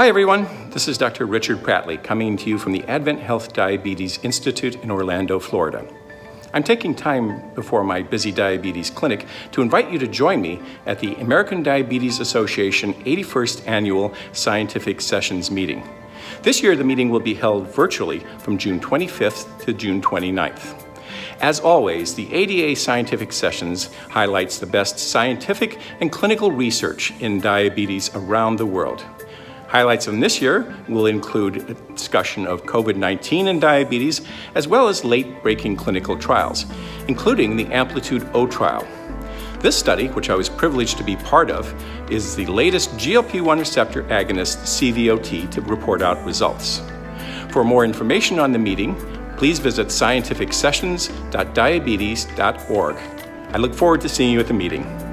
Hi, everyone. This is Dr. Richard Pratley coming to you from the Advent Health Diabetes Institute in Orlando, Florida. I'm taking time before my busy diabetes clinic to invite you to join me at the American Diabetes Association 81st Annual Scientific Sessions meeting. This year, the meeting will be held virtually from June 25th to June 29th. As always, the ADA Scientific Sessions highlights the best scientific and clinical research in diabetes around the world. Highlights from this year will include a discussion of COVID 19 and diabetes, as well as late breaking clinical trials, including the Amplitude O trial. This study, which I was privileged to be part of, is the latest GLP 1 receptor agonist CVOT to report out results. For more information on the meeting, please visit scientificsessions.diabetes.org. I look forward to seeing you at the meeting.